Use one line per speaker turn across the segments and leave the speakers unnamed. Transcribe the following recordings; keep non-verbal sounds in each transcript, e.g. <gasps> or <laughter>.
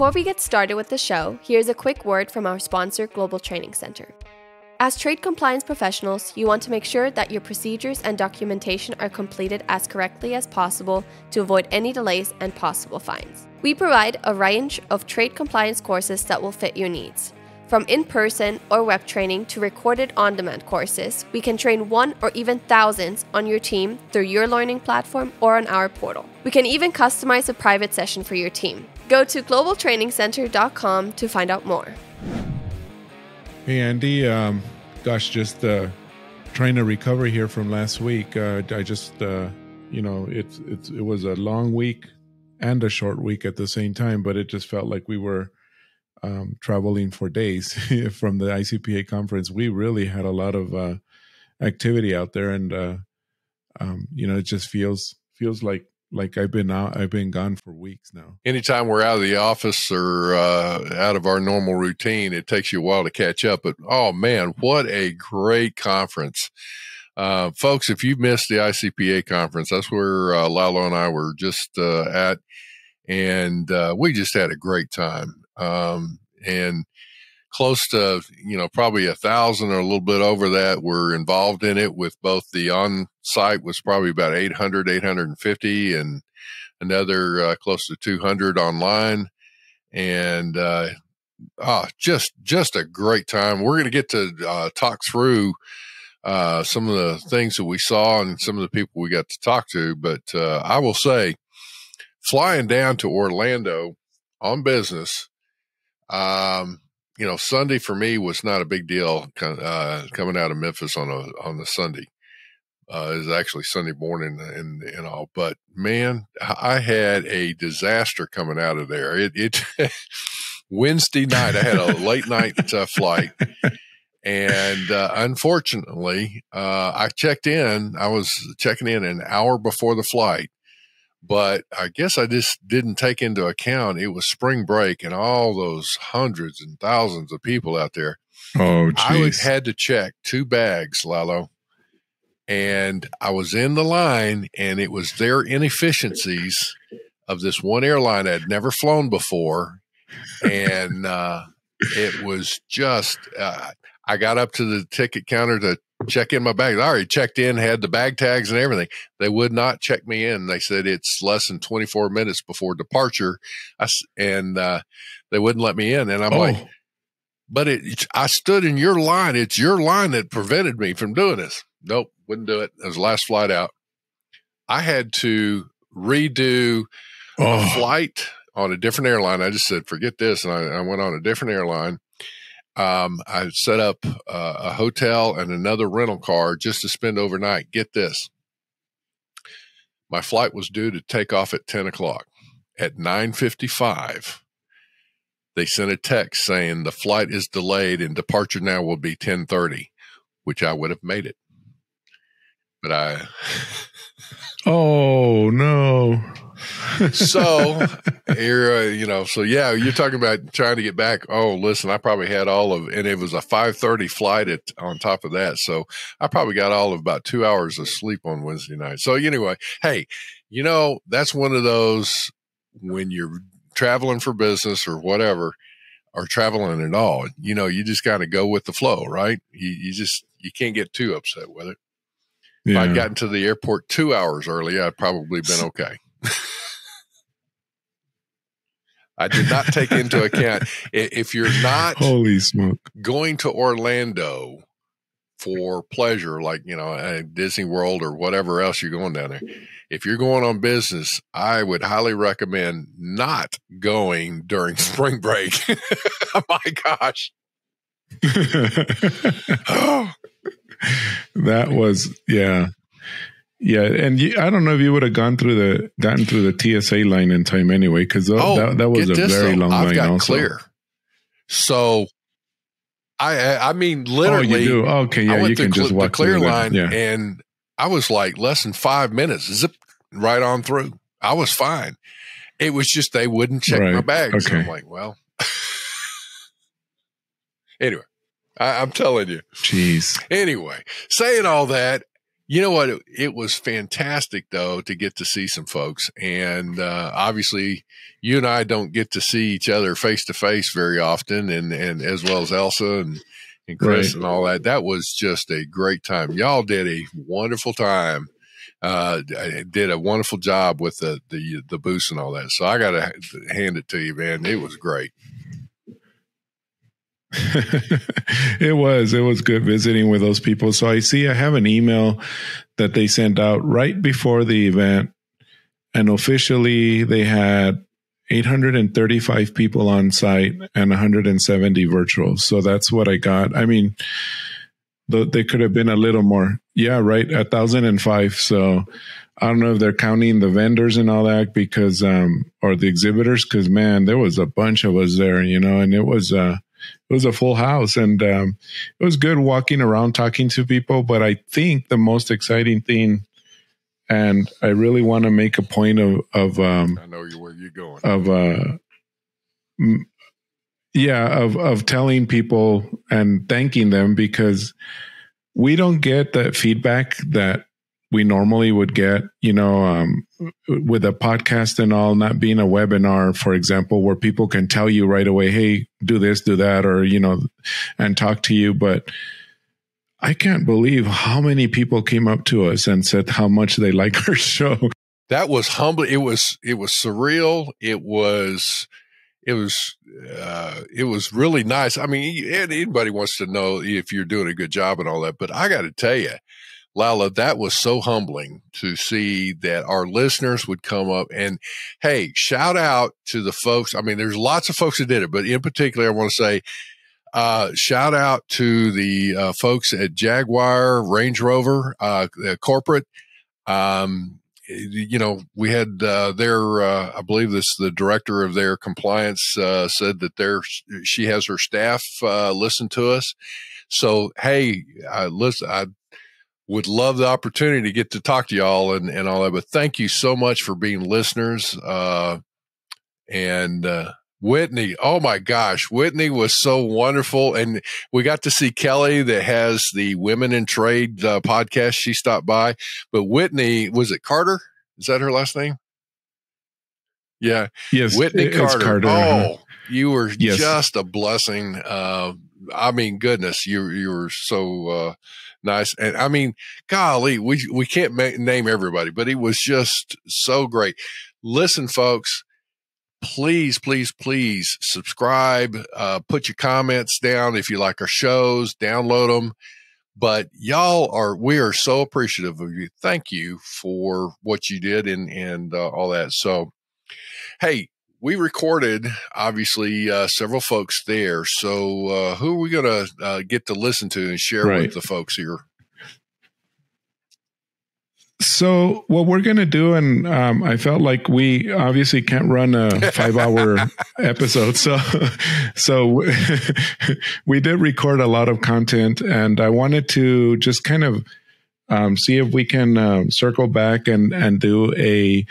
Before we get started with the show, here's a quick word from our sponsor, Global Training Center. As trade compliance professionals, you want to make sure that your procedures and documentation are completed as correctly as possible to avoid any delays and possible fines. We provide a range of trade compliance courses that will fit your needs. From in person or web training to recorded on demand courses, we can train one or even thousands on your team through your learning platform or on our portal. We can even customize a private session for your team. Go to globaltrainingcenter.com to find out more.
Hey, Andy. Um, gosh, just uh, trying to recover here from last week. Uh, I just, uh, you know, it's it's it was a long week and a short week at the same time, but it just felt like we were um, traveling for days <laughs> from the ICPA conference. We really had a lot of uh, activity out there, and uh, um, you know, it just feels feels like like I've been out, I've been gone for weeks now.
Anytime we're out of the office or uh, out of our normal routine, it takes you a while to catch up. But oh man, what a great conference! Uh, folks, if you've missed the ICPA conference, that's where uh, Lalo and I were just uh, at, and uh, we just had a great time. Um, and close to you know probably a thousand or a little bit over that were involved in it with both the on site was probably about 800 850 and another uh, close to 200 online. And uh, oh, just just a great time. We're going to get to uh, talk through uh, some of the things that we saw and some of the people we got to talk to but uh, i will say flying down to orlando on business um, you know, Sunday for me was not a big deal uh, coming out of Memphis on a on the Sunday. Uh, it was actually Sunday morning and and all, but man, I had a disaster coming out of there. It, it <laughs> Wednesday night, I had a late night uh, flight, and uh, unfortunately, uh, I checked in. I was checking in an hour before the flight, but I guess I just didn't take into account it was spring break and all those hundreds and thousands of people out there.
Oh, geez.
I had to check two bags, Lalo, and I was in the line, and it was their inefficiencies of this one airline I'd never flown before, and uh, it was just. Uh, I got up to the ticket counter to check in my bags. I already checked in, had the bag tags and everything. They would not check me in. They said it's less than 24 minutes before departure. I, and uh, they wouldn't let me in. And I'm oh. like, but it, I stood in your line. It's your line that prevented me from doing this. Nope, wouldn't do it. It was the last flight out. I had to redo oh. a flight on a different airline. I just said, forget this. And I, I went on a different airline um, I set up uh, a hotel and another rental car just to spend overnight. Get this. My flight was due to take off at 10 o'clock. At 9.55, they sent a text saying the flight is delayed and departure now will be 10.30, which I would have made it. But I...
oh, no
so here, uh, you know, so yeah, you're talking about trying to get back. Oh, listen, I probably had all of, and it was a 5:30 flight at on top of that, so I probably got all of about two hours of sleep on Wednesday night. So anyway, hey, you know, that's one of those when you're traveling for business or whatever, or traveling at all. You know, you just got to go with the flow, right? You, you just you can't get too upset with it. Yeah. If I'd gotten to the airport two hours early, I'd probably been okay. I did not take into account <laughs> if you're not
holy smoke
going to Orlando for pleasure, like you know Disney World or whatever else you're going down there. If you're going on business, I would highly recommend not going during <laughs> spring break. <laughs> oh my gosh. <gasps>
that was yeah yeah, and you, I don't know if you would have gone through the gotten through the TSA line in time anyway, because oh, that, that was a very long I've line. Got also. clear,
so I I mean literally.
Oh, you do? Okay, yeah, you can just walk
the clear
line,
yeah. and I was like less than five minutes, zip right on through. I was fine. It was just they wouldn't check right. my bags. Okay. I'm like, well, <laughs> anyway, I, am telling you.
Jeez.
Anyway, saying all that, You know what? It, it, was fantastic though to get to see some folks, and uh, obviously, you and I don't get to see each other face to face very often, and and as well as Elsa and and Chris right. and all that. That was just a great time. Y'all did a wonderful time. Uh, did a wonderful job with the the the boost and all that. So I got to hand it to you, man. It was great. <laughs>
it was it was good visiting with those people. So i see i have an email that they sent out right before the event and officially they had 835 people on site and 170 virtual. So that's what i got. I mean they could have been a little more. Yeah right a thousand and five. So i don't know if they're counting the vendors and all that because um or the exhibitors because man there was a bunch of us there you know and it was uh it was a full house and um, it was good walking around talking to people but i think the most exciting thing and i really want to make a point of of um,
i know where you're going.
of uh yeah of of telling people and thanking them because we don't get that feedback that we normally would get, you know, um, with a podcast and all, not being a webinar, for example, where people can tell you right away, hey, do this, do that, or, you know, and talk to you. But I can't believe how many people came up to us and said how much they like <laughs> our show.
That was humble. It was, it was surreal. It was, it was uh, it was really nice. I mean, anybody wants to know if you're doing a good job and all that, but I got to tell you, Lalo, that was so humbling to see that our listeners would come up and, hey, shout out to the folks. I mean, there's lots of folks that did it, but in particular, I want to say, uh, shout out to the uh, folks at Jaguar Range Rover uh, corporate. Um, you know, we had uh, their, uh, I believe this, the director of their compliance uh, said that their, she has her staff uh, listen to us. So, hey, I listen, I would love the opportunity to get to talk to y'all and, and all that. But thank you so much for being listeners. Uh, and uh, Whitney, oh my gosh, Whitney was so wonderful. And we got to see Kelly that has the Women in Trade uh, podcast. She stopped by. But Whitney, was it Carter? Is that her last name? Yeah.
Yes.
Whitney Carter. Carter. Oh, you were yes. just a blessing. Uh, I mean, goodness, you you were so uh, nice. And I mean, golly, we, we can't ma- name everybody, but he was just so great. Listen, folks, please, please, please subscribe, uh, put your comments down if you like our shows, download them. But y'all are, we are so appreciative of you. Thank you for what you did and, and uh, all that. So, hey, we recorded obviously uh, several folks there. So uh, who are we going to uh, get to listen to and share right. with the folks here?
So what we're going to do, and um, I felt like we obviously can't run a <laughs> five-hour episode, so so <laughs> we did record a lot of content, and I wanted to just kind of um, see if we can um, circle back and and do a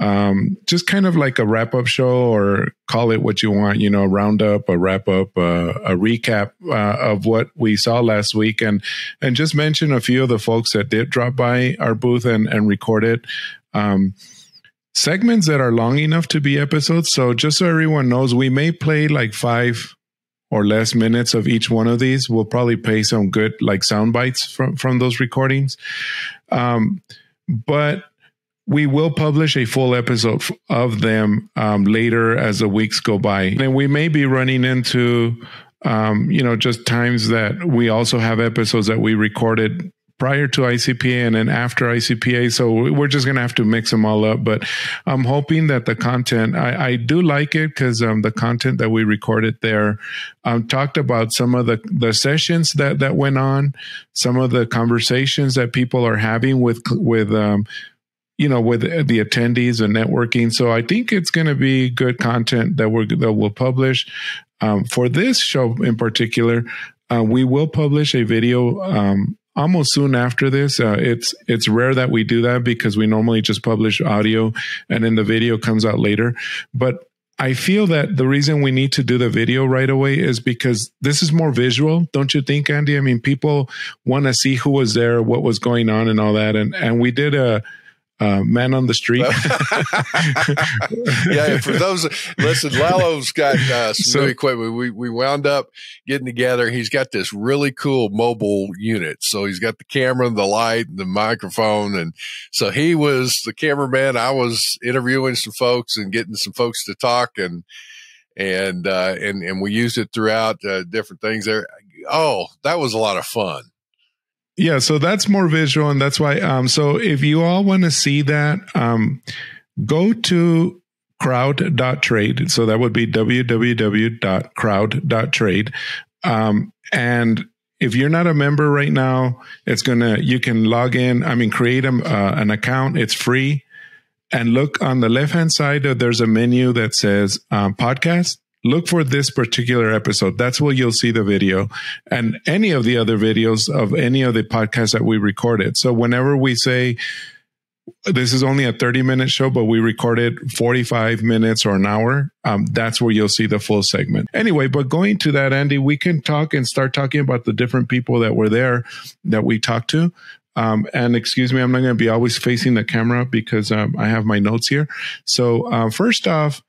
um, just kind of like a wrap up show or call it what you want, you know, a roundup, a wrap up, uh, a recap uh, of what we saw last week, and and just mention a few of the folks that did drop by our booth and and record it. Um, segments that are long enough to be episodes. So just so everyone knows, we may play like five or less minutes of each one of these. We'll probably play some good like sound bites from from those recordings. Um, but we will publish a full episode of them um, later as the weeks go by. And we may be running into, um, you know, just times that we also have episodes that we recorded prior to ICPA and then after ICPA. So we're just going to have to mix them all up. But I'm hoping that the content, I, I do like it because um, the content that we recorded there um, talked about some of the, the sessions that, that went on, some of the conversations that people are having with, with, um, you know, with the attendees and networking. So I think it's going to be good content that we're that we'll publish. Um, for this show in particular, uh, we will publish a video um, almost soon after this. Uh, it's it's rare that we do that because we normally just publish audio and then the video comes out later. But I feel that the reason we need to do the video right away is because this is more visual, don't you think, Andy? I mean, people want to see who was there, what was going on, and all that. And and we did a uh, man on the street. <laughs>
yeah, for those listen, Lalo's got uh, some so, new equipment. We we wound up getting together. He's got this really cool mobile unit. So he's got the camera, the light, and the microphone, and so he was the cameraman. I was interviewing some folks and getting some folks to talk and and uh, and and we used it throughout uh, different things there. Oh, that was a lot of fun.
Yeah, so that's more visual, and that's why. Um, so if you all want to see that, um, go to crowd.trade. So that would be www.crowd.trade. Um, and if you're not a member right now, it's gonna you can log in. I mean, create a, uh, an account. It's free, and look on the left hand side. There's a menu that says um, podcast look for this particular episode. That's where you'll see the video and any of the other videos of any of the podcasts that we recorded. So whenever we say this is only a 30 minute show, but we recorded 45 minutes or an hour, um, that's where you'll see the full segment. Anyway, but going to that, Andy, we can talk and start talking about the different people that were there that we talked to. Um, and excuse me, I'm not going to be always facing the camera because um, I have my notes here. So uh, first off,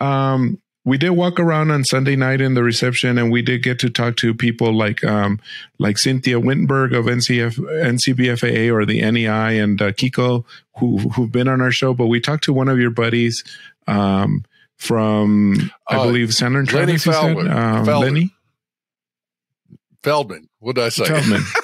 um, we did walk around on Sunday night in the reception, and we did get to talk to people like um, like Cynthia Wittenberg of NCF, NCBFAA or the NEI, and uh, Kiko, who who've been on our show. But we talked to one of your buddies um, from, I uh, believe, San Antonio.
Lenny Feldman. Um, Feldman. Lenny Feldman. What did I say? Feldman. <laughs>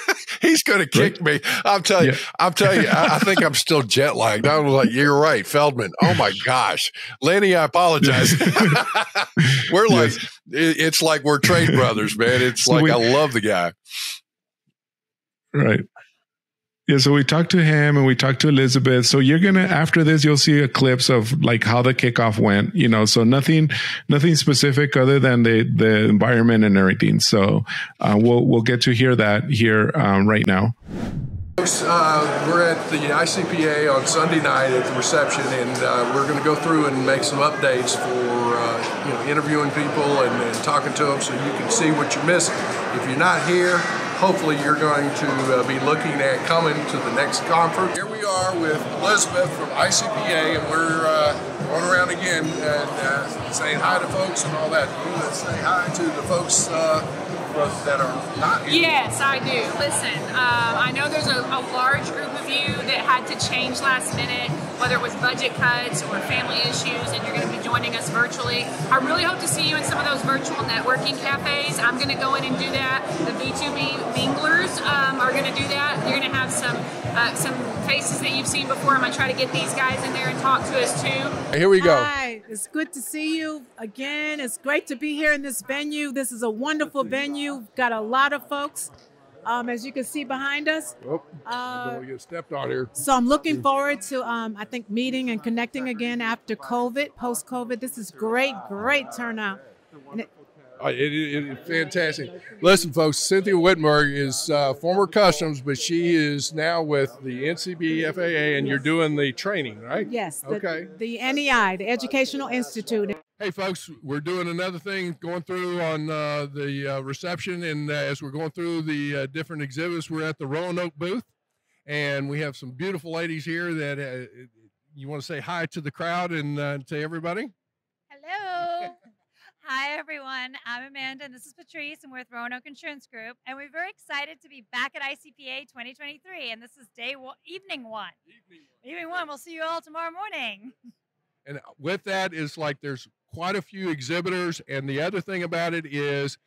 going to kick right? me. I'm telling yeah. you, I'm telling you, I, I, think I'm <laughs> still jet lagged. I was like, you're right, Feldman. Oh my gosh, Lenny, I apologize. <laughs> we're like, yes. it's like we're trade brothers, man. It's like we, I love the guy.
Right. Yeah, so we talked to him and we talked to Elizabeth. So you're gonna after this, you'll see a clips of like how the kickoff went. You know, so nothing, nothing specific other than the the environment and everything. So uh, we'll we'll get to hear that here um, right now.
Uh, we're at the ICPA on Sunday night at the reception, and uh, we're going to go through and make some updates for uh, you know interviewing people and, and talking to them, so you can see what you're missing. If you're not here, hopefully you're going to uh, be looking at coming to the next conference. Here we are with Elizabeth from ICPA, and we're uh, going around again and uh, saying hi to folks and all that. You want to say hi to the folks that are not here?
Yes, I do. Listen, um, I know there's a, a large group of you that had to change last minute whether it was budget cuts or family issues, and you're going to be joining us virtually. I really hope to see you in some of those virtual networking cafes. I'm going to go in and do that. The B2B minglers um, are going to do that. You're going to have some uh, some faces that you've seen before. I'm going to try to get these guys in there and talk to us too.
Here we go.
Hi, it's good to see you again. It's great to be here in this venue. This is a wonderful venue. You've got a lot of folks um, as you can see behind us.
Oh, uh, get stepped on here.
So I'm looking forward to, um, I think, meeting and connecting again after COVID, post COVID. This is great, great turnout.
It, uh, it, it, it's fantastic. Listen, folks, Cynthia Wittenberg is uh, former Customs, but she is now with the NCB FAA, and you're doing the training, right?
Yes. The, okay. The NEI, the Educational Institute.
Hey, folks, we're doing another thing going through on uh, the uh, reception. And uh, as we're going through the uh, different exhibits, we're at the Roanoke booth. And we have some beautiful ladies here that uh, you want to say hi to the crowd and uh, to everybody?
Hi, everyone. I'm Amanda, and this is Patrice, and we're with Roanoke Insurance Group. And we're very excited to be back at ICPA 2023. And this is day one, evening one. Evening one. Evening one. We'll see you all tomorrow morning.
And uh, with that is like there's quite a few exhibitors. And the other thing about it is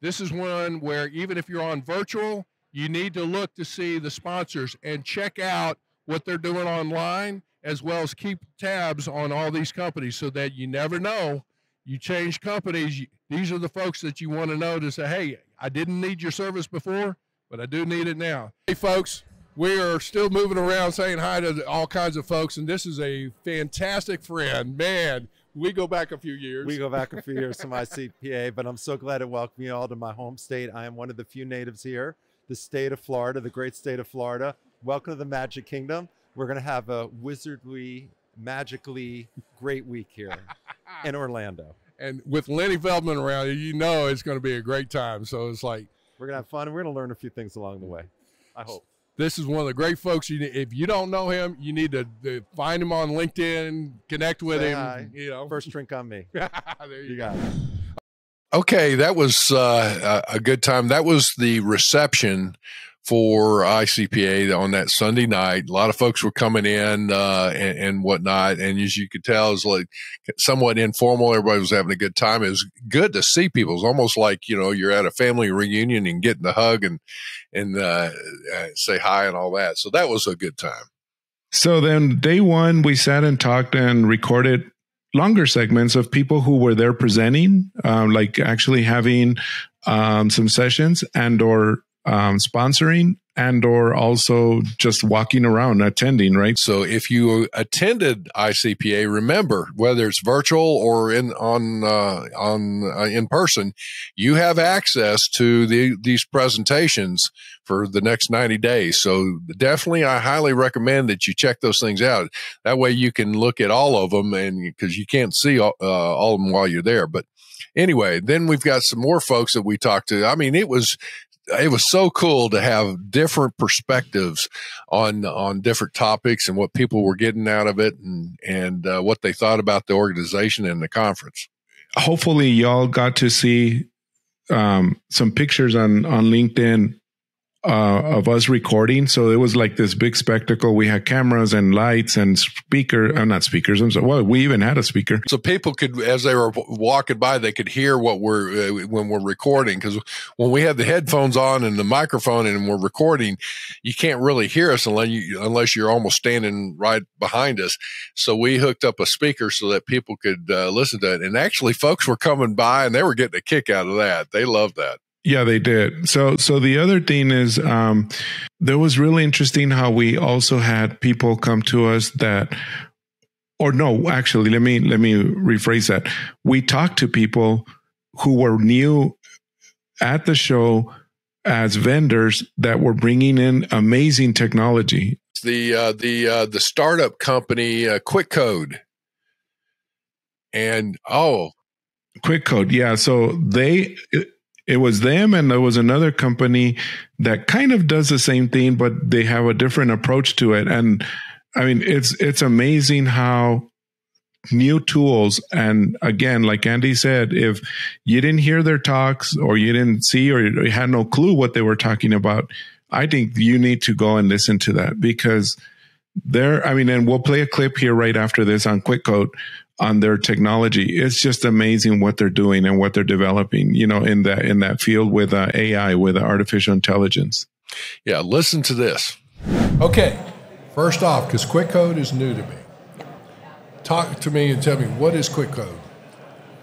this is one where even if you're on virtual, you need to look to see the sponsors and check out what they're doing online, as well as keep tabs on all these companies so that you never know. You change companies, these are the folks that you want to know to say, hey, I didn't need your service before, but I do need it now. Hey, folks, we are still moving around saying hi to all kinds of folks, and this is a fantastic friend. Man, we go back a few years.
We go back a few years to my <laughs> CPA, but I'm so glad to welcome you all to my home state. I am one of the few natives here, the state of Florida, the great state of Florida. Welcome to the Magic Kingdom. We're going to have a wizardly magically great week here <laughs> in Orlando.
And with Lenny Feldman around, you know it's going to be a great time. So it's like
we're gonna have fun. and We're gonna learn a few things along the way. I hope.
This is one of the great folks. You, if you don't know him, you need to, to find him on LinkedIn, connect with
Say
him.
hi.
You know,
First drink on me. <laughs>
there
You
you
got it.
Okay, that was uh, a a good time. That was the reception for ICPA on that Sunday night. A lot of folks were coming in uh, and, and whatnot, and as you could tell, it was like somewhat informal. Everybody was having a good time. It was good to see people. It's almost like you know you're at a family reunion and getting the hug and and uh, uh, say hi and all that. So that was a good time.
So then, day one, we sat and talked and recorded longer segments of people who were there presenting, um, like actually having um, some sessions and or um, sponsoring and or also just walking around attending. Right.
So if you attended ICPA, remember whether it's virtual or in on uh, on uh, in person, you have access to the these presentations for the next 90 days. So definitely I highly recommend that you check those things out. That way you can look at all of them and because you can't see all, uh, all of them while you're there. But anyway, then we've got some more folks that we talked to. I mean, it was it was so cool to have different perspectives on on different topics and what people were getting out of it and and uh, what they thought about the organization and the conference.
Hopefully, y'all got to see um, some pictures on on LinkedIn uh, of us recording. So it was like this big spectacle. We had cameras and lights and speaker. I'm not speakers. I'm sorry. Well, we even had a speaker.
So people could, as they were walking by, they could hear what we're uh, when we're recording. Because when we have the headphones on and the microphone and we're recording, you can't really hear us unless you unless you're almost standing right behind us. So we hooked up a speaker so that people could uh, listen to it. And actually, folks were coming by and they were getting a kick out of that. They loved that.
Yeah, they did. So, so the other thing is, um, there was really interesting how we also had people come to us that, or no, actually, let me let me rephrase that. We talked to people who were new at the show as vendors that were bringing in amazing technology.
The uh, the uh, the startup company uh, Quick Code, and oh,
Quick Code, yeah. So they it was them and there was another company that kind of does the same thing but they have a different approach to it. And i mean it's it's amazing how new tools and again like andy said if you didn't hear their talks or you didn't see or you had no clue what they were talking about i think you need to go and listen to that because there i mean and we'll play a clip here right after this on quick code on their technology. It's just amazing what they're doing and what they're developing, you know, in that in that field with uh, AI, with artificial intelligence.
Yeah, listen to this.
Okay, first off, because Quick Code is new to me. Talk to me and tell me what is Quick Code.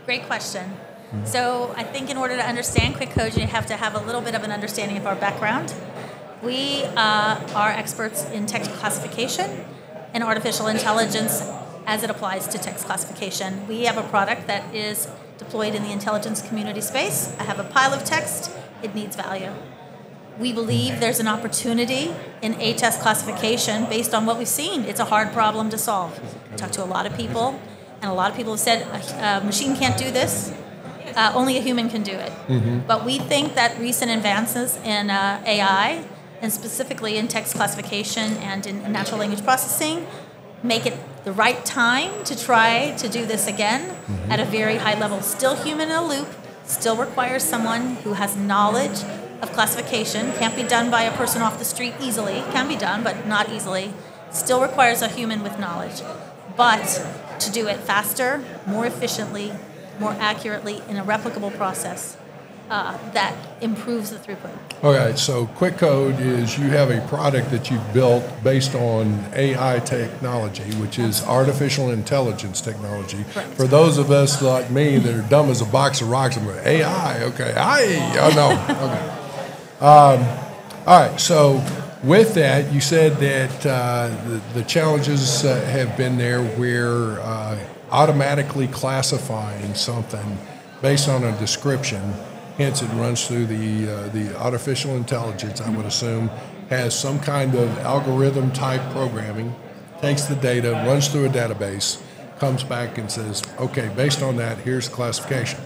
Great question. So I think in order to understand Quick Code, you have to have a little bit of an understanding of our background. We uh, are experts in text classification and artificial intelligence as it applies to text classification. We have a product that is deployed in the intelligence community space. I have a pile of text, it needs value. We believe there's an opportunity in HS classification based on what we've seen. It's a hard problem to solve. I talked to a lot of people, and a lot of people have said a, a machine can't do this. Uh, only a human can do it. But we think that recent advances in uh, AI, and specifically in text classification and in natural language processing, make it the right time to try to do this again at a very high level. Still human in a loop, still requires someone who has knowledge of classification. Can't be done by a person off the street easily. Can be done, but not easily. Still requires a human with knowledge. But to do it faster, more efficiently, more accurately in a replicable process uh, that improves the throughput.
Okay, so Quick Code is you have a product that you've built based on AI technology, which is artificial intelligence technology.
Correct.
For those of us like me that are dumb as a box of rocks, I'm going, AI, okay, I, oh no, okay. Um, all right, so with that, you said that uh, the, the challenges uh, have been there where uh, automatically classifying something based on a description, hence it runs through the uh, the artificial intelligence. I would assume has some kind of algorithm type programming takes the data, runs through a database, comes back and says, okay, based on that, here's the classification.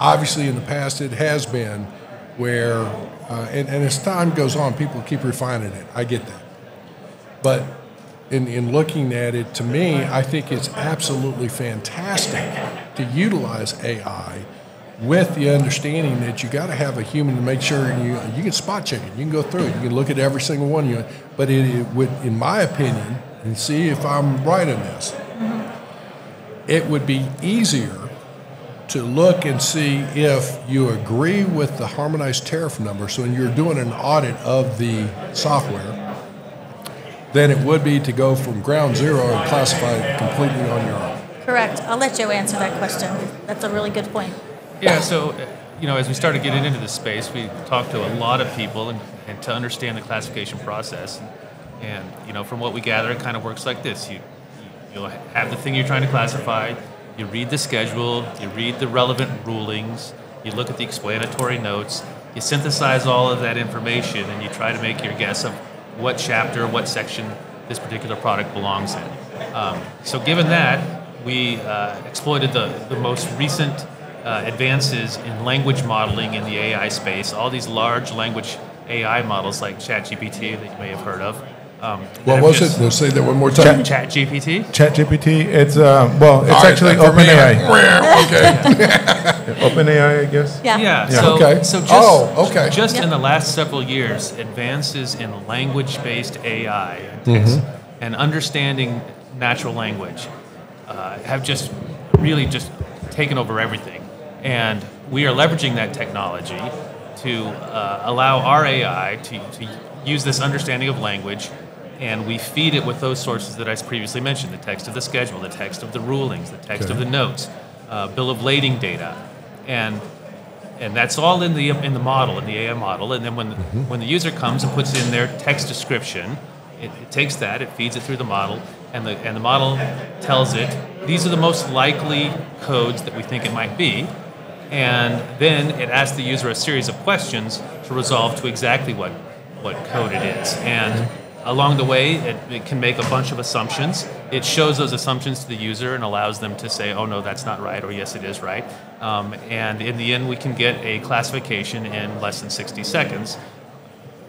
Obviously, in the past, it has been where, uh, and, and as time goes on, people keep refining it. I get that. But in, in looking at it, to me, I think it's absolutely fantastic to utilize AI with the understanding that you got to have a human to make sure you you can spot check it. You can go through it. You can look at every single one. You, but it, it would, in my opinion, and see if I'm right on this. Mm-hmm. It would be easier to look and see if you agree with the harmonized tariff number. So when you're doing an audit of the software, than it would be to go from ground zero and classify it completely on your own.
Correct. I'll let Joe answer that question. That's a really good point.
Yeah, so, you know, as we started getting into this space, we talked to a lot of people and, and to understand the classification process. And, you know, from what we gather, it kind of works like this. You, you'll have the thing you're trying to classify, you read the schedule, you read the relevant rulings, you look at the explanatory notes, you synthesize all of that information, and you try to make your guess of what chapter, what section this particular product belongs in. Um, so, given that, we uh, exploited the, the most recent uh, advances in language modeling in the AI space, all these large language AI models like ChatGPT that you may have heard of.
Um, what was it? Let's say that one more time.
Chat, GPT.
Chat GPT. It's uh, well, it's right, actually OpenAI. okay. <laughs> OpenAI, I guess.
Yeah.
Yeah. yeah. So, okay. So just, oh, okay. Just yep. in the last several years, advances in language-based AI and, text, mm-hmm. and understanding natural language uh, have just really just taken over everything, and we are leveraging that technology to uh, allow our AI to, to use this understanding of language and we feed it with those sources that I previously mentioned the text of the schedule, the text of the rulings, the text okay. of the notes, uh, bill of lading data. And and that's all in the in the model in the AI model. And then when the, mm-hmm. when the user comes and puts in their text description, it, it, takes that, it feeds it through the model, and the and the model tells it these are the most likely codes that we think it might be, and then it asks the user a series of questions to resolve to exactly what what code it is. And along the way, it, it, can make a bunch of assumptions. It shows those assumptions to the user and allows them to say, oh, no, that's not right, or yes, it is right. Um, and in the end, we can get a classification in less than 60 seconds,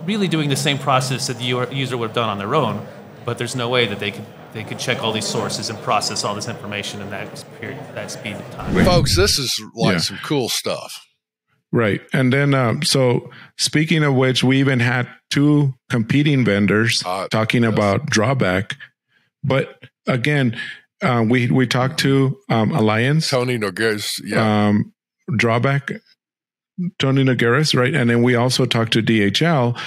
really doing the same process that the user would have done on their own, but there's no way that they could they could check all these sources and process all this information in that period, that speed of time.
Folks, this is like yeah. some cool stuff.
Right. And then, um, so speaking of which, we even had two competing vendors uh, talking yes. about drawback. But again, uh, we we talked to um, Alliance,
Tony Nogueras, yeah.
um, drawback, Tony Nogueras, right? And then we also talked to DHL.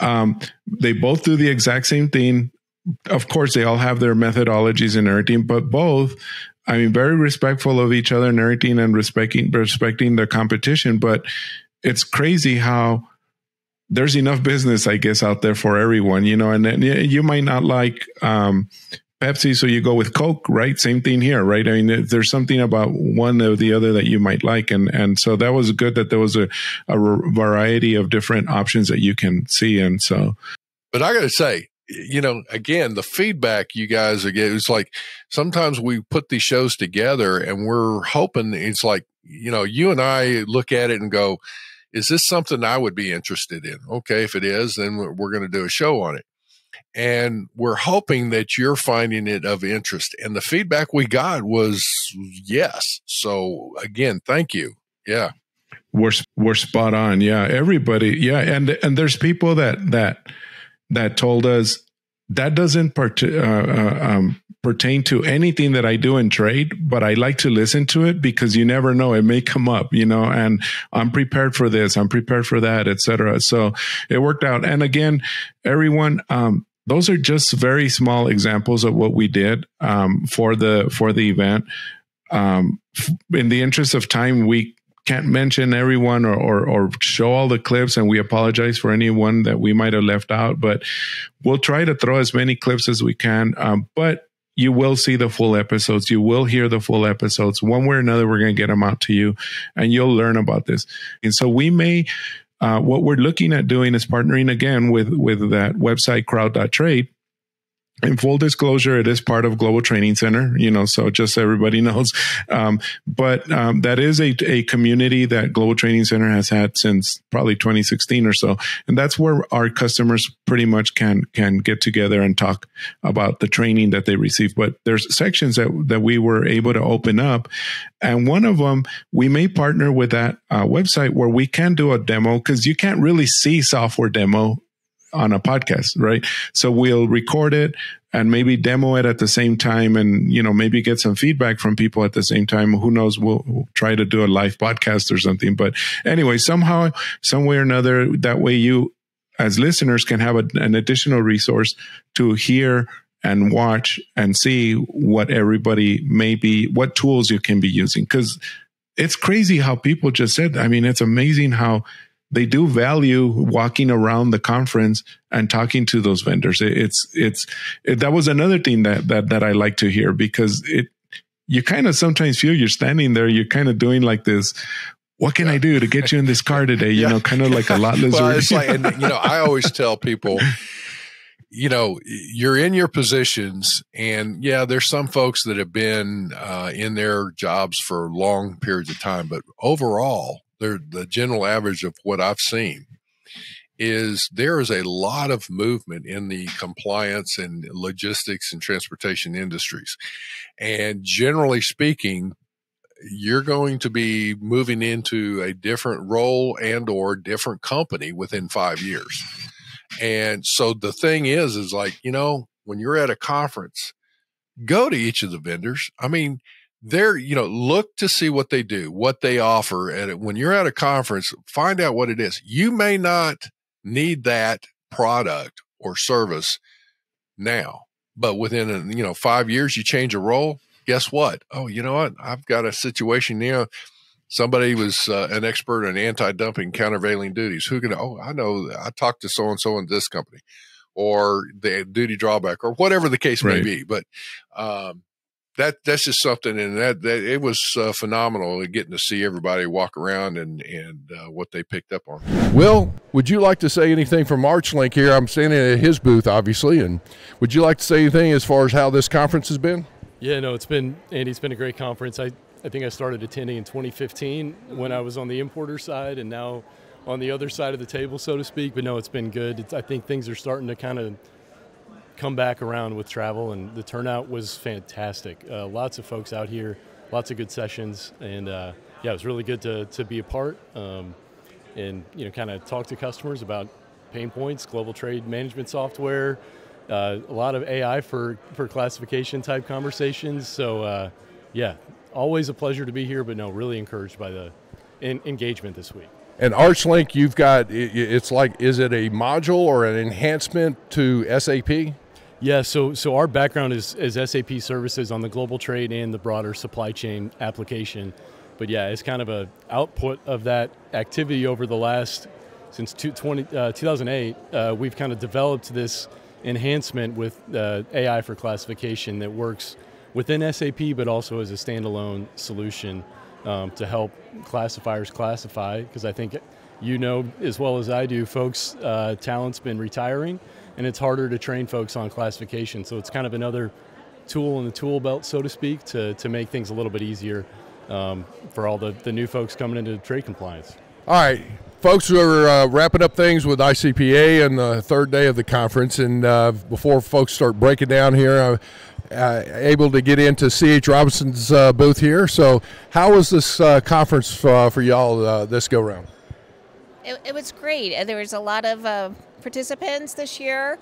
Um, they both do the exact same thing. Of course, they all have their methodologies and everything, but both I mean, very respectful of each other and everything and respecting, respecting the competition. But it's crazy how there's enough business, I guess, out there for everyone, you know, and, and you might not like, um, Pepsi, so you go with Coke, right? Same thing here, right? I mean, there's something about one or the other that you might like, and and so that was good that there was a, a variety of different options that you can see, and so.
But I got to say, you know, again, the feedback you guys are getting, it's like sometimes we put these shows together and we're hoping it's like, you know, you and I look at it and go, is this something I would be interested in? Okay, if it is, then we're going to do a show on it. And we're hoping that you're finding it of interest. And the feedback we got was yes. So again, thank you. Yeah.
We're, we're spot on. Yeah. Everybody. Yeah. And, and there's people that, that, that told us that doesn't part- uh, uh, um, pertain to anything that I do in trade, but I like to listen to it because you never know it may come up, you know. And I'm prepared for this, I'm prepared for that, etc. So it worked out. And again, everyone, um, those are just very small examples of what we did um, for the for the event. Um, in the interest of time, we can't mention everyone or, or, or show all the clips, and we apologize for anyone that we might have left out. But we'll try to throw as many clips as we can. Um, but you will see the full episodes. You will hear the full episodes. One way or another, we're going to get them out to you, and you'll learn about this. And so we may. Uh, what we're looking at doing is partnering again with with that website crowd.trade in full disclosure, it is part of Global Training Center, you know, so just so everybody <laughs> knows. Um, but um, that is a, a community that Global Training Center has had since probably 2016 or so, and that's where our customers pretty much can can get together and talk about the training that they receive. But there's sections that that we were able to open up, and one of them we may partner with that uh, website where we can do a demo because you can't really see software demo on a podcast, right? So we'll record it and maybe demo it at the same time and, you know, maybe get some feedback from people at the same time. Who knows? We'll, we'll try to do a live podcast or something. But anyway, somehow, some way or another, that way you as listeners can have a, an additional resource to hear and watch and see what everybody may be, what tools you can be using. Cause it's crazy how people just said, I mean, it's amazing how they do value walking around the conference and talking to those vendors. It's it's it, that was another thing that that that I like to hear because it you kind of sometimes feel you're standing there, you're kind of doing like this. What can I do to get you in this car today? You yeah. know, kind of like a lot <laughs> lizard. well,
it's like, and, you know, I always tell <laughs> people, you know, you're in your positions, and yeah, there's some folks that have been uh, in their jobs for long periods of time, but overall, they're the general average of what I've seen is there is a lot of movement in the compliance and logistics and transportation industries. And generally speaking, you're going to be moving into a different role and or different company within 5 years. And so the thing is is like, you know, when you're at a conference, go to each of the vendors. I mean, they're you know look to see what they do what they offer and when you're at a conference find out what it is. You may not need that product or service now but within a, you know five years you change a role guess what? Oh you know what? I've got a situation you know somebody was uh, an expert in anti-dumping countervailing duties. Who can oh i know i talked to so and so in this company or the duty drawback or whatever the case right. may be but um, that that's just something, and that, that it was uh, phenomenal getting to see everybody walk around and and uh, what they picked up on.
Will, would you like to say anything from ArchLynk here? I'm standing at his booth, obviously, and would you like to say anything as far as how this conference has been?
Yeah, no, it's been Andy. It's been a great conference. I I think I started attending in 2015 when I was on the importer side, and now on the other side of the table, so to speak. But no, it's been good. It's, I think things are starting to kind of come back around with travel, and the turnout was fantastic. Uh, lots of folks out here, lots of good sessions, and uh, yeah, it was really good to, to be a part um, and you know kind of talk to customers about pain points, global trade management software, uh, a lot of AI for for classification type conversations. So uh, yeah, always a pleasure to be here, but no, really encouraged by the in, engagement this week.
And ArchLynk, you've got it's like, is it a module or an enhancement to SAP?
Yeah, so so our background is, is SAP services on the global trade and the broader supply chain application. But yeah, it's kind of a output of that activity over the last since two, 20, uh, 2008. Uh, we've kind of developed this enhancement with uh, AI for classification that works within SAP, but also as a standalone solution um, to help classifiers classify. Because I think you know as well as I do, folks, uh, talent's been retiring and it's harder to train folks on classification. So it's kind of another tool in the tool belt, so to speak, to, to make things a little bit easier um, for all the, the new folks coming into trade compliance.
All right, folks, we're uh, wrapping up things with ICPA and the third day of the conference. And uh, before folks start breaking down here, I'm uh, able to get into C.H. Robinson's uh, booth here. So, how was this uh, conference uh, for y'all this go round?
It, it, was great. There was a lot of participants this year,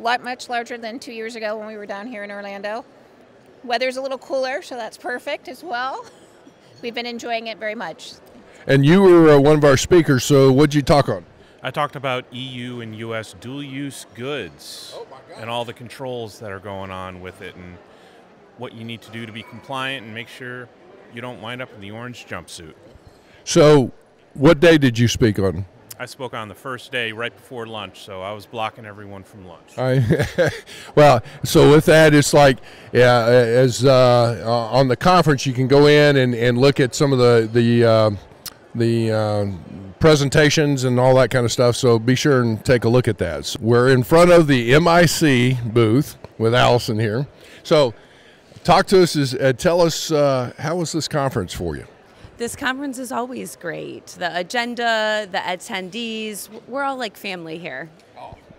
lot much larger than two years ago when we were down here in Orlando. Weather's a little cooler, so that's perfect as well. <laughs> We've been enjoying it very much.
And you were uh, one of our speakers, so what'd you talk on?
I talked about EU and US dual use goods oh and all the controls that are going on with it and what you need to do to be compliant and make sure you don't wind up in the orange jumpsuit.
So, what day did you speak on?
I spoke on the first day right before lunch, so I was blocking everyone from lunch.
I, <laughs> well, so with that, it's like yeah, as uh, on the conference, you can go in and, and look at some of the the uh, the uh, presentations and all that kind of stuff. So be sure and take a look at that. So we're in front of the MIC booth with Allison here. So talk to us. Is uh, tell us uh, how was this conference for you?
This conference is always great. The agenda, the attendees, we're all like family here.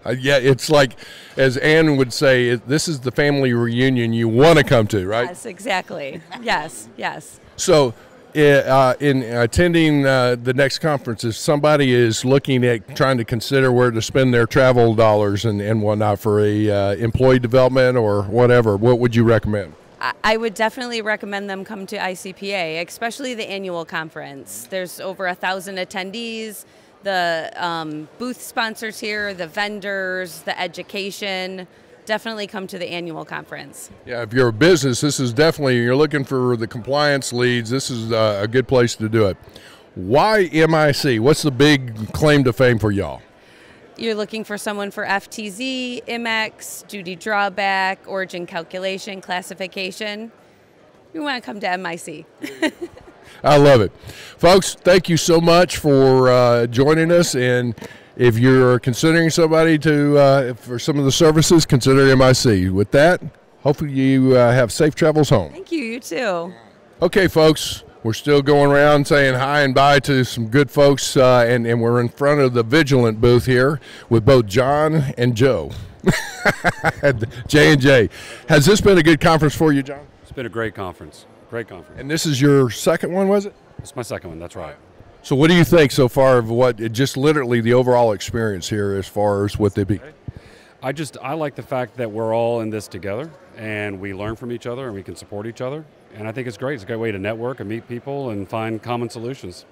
Uh, yeah, it's like, as Ann would say, this is the family reunion you want to come to, right?
Yes, exactly. yes, yes.
So, uh, in attending uh, the next conference, if somebody is looking at trying to consider where to spend their travel dollars and, and whatnot for a uh, employee development or whatever, what would you recommend?
I would definitely recommend them come to ICPA, especially the annual conference. There's over a thousand attendees the um, booth sponsors here, the vendors, the education. Definitely come to the annual conference.
Yeah, if you're a business, this is definitely, you're looking for the compliance leads, this is uh, a good place to do it. Why MIC? What's the big claim to fame for y'all?
You're looking for someone for FTZ, MX, duty drawback, origin calculation, classification. You want to come to MIC.
I love it. Folks, thank you so much for uh, joining us. And if you're considering somebody to uh, for some of the services, consider MIC. With that, hopefully you uh, have safe travels home.
Thank you. You too.
Okay, folks. We're still going around saying hi and bye to some good folks, uh, and, and we're in front of the Vigilant booth here with both John and Joe. <laughs> J and J. Has this been a good conference for you, John?
It's been a great conference. Great conference.
And this is your second one, was it?
It's my second one. That's right.
So, what do you think so far of what just literally the overall experience here, as far as what they be?
I just I like the fact that we're all in this together and we learn from each other and we can support each other. And I think it's great. It's a great way to network and meet people and find common solutions.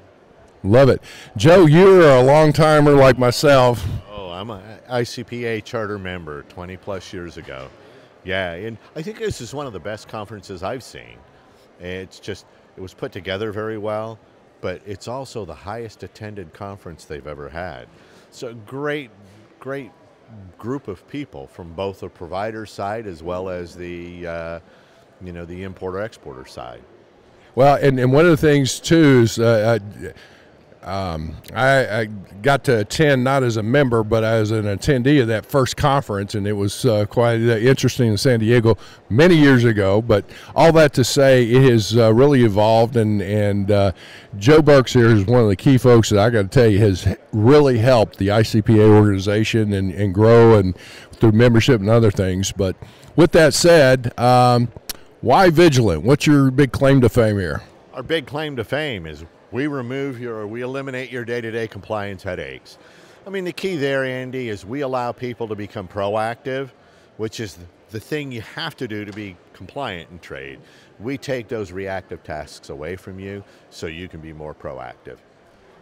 Love it, Joe. You're a long timer like myself.
Oh, I'm an ICPA charter member, 20 plus years ago. Yeah, and I think this is one of the best conferences I've seen. It's just, it was put together very well, but it's also the highest attended conference they've ever had. So great, great group of people from both the provider side as well as the, uh, you know, the importer exporter side.
Well, and, and one of the things too is uh, uh um, I, I, got to attend not as a member, but as an attendee of that first conference, and it was uh, quite uh, interesting in San Diego many years ago. But all that to say, it has uh, really evolved, and and uh, Joe Burks here is one of the key folks that I got to tell you has really helped the ICPA organization and, and grow and through membership and other things. But with that said, um, why vigilant? What's your big claim to fame here?
Our big claim to fame is we remove your, we eliminate your day to day compliance headaches. I mean, the key there, Andy, is we allow people to become proactive, which is the thing you have to do to be compliant in trade. We take those reactive tasks away from you so you can be more proactive.